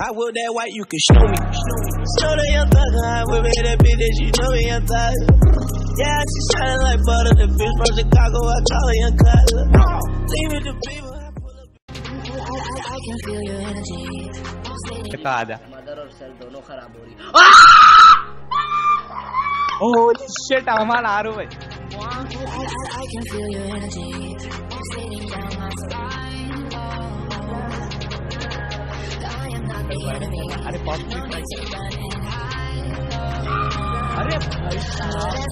I will that white, you can show me. Show the young thug, I will be that bitch that you know young thug. Yeah, she shining like butter. The bitch from Chicago, I call her young cutler. Leave it to people. I can feel your energy. oh Holy shit, I'm an arrow. I can feel your energy. I'm sitting down my spine. अरे positive No need to run and अरे भाई साहब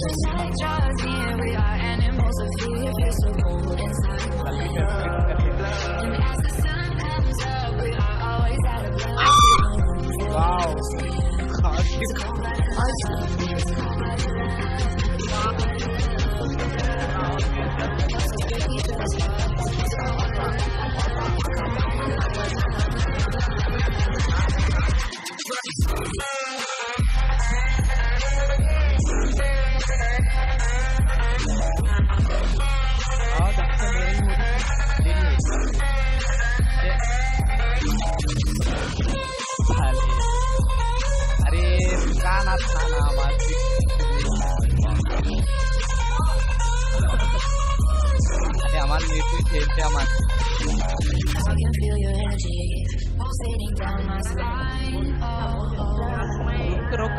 Oh, रुक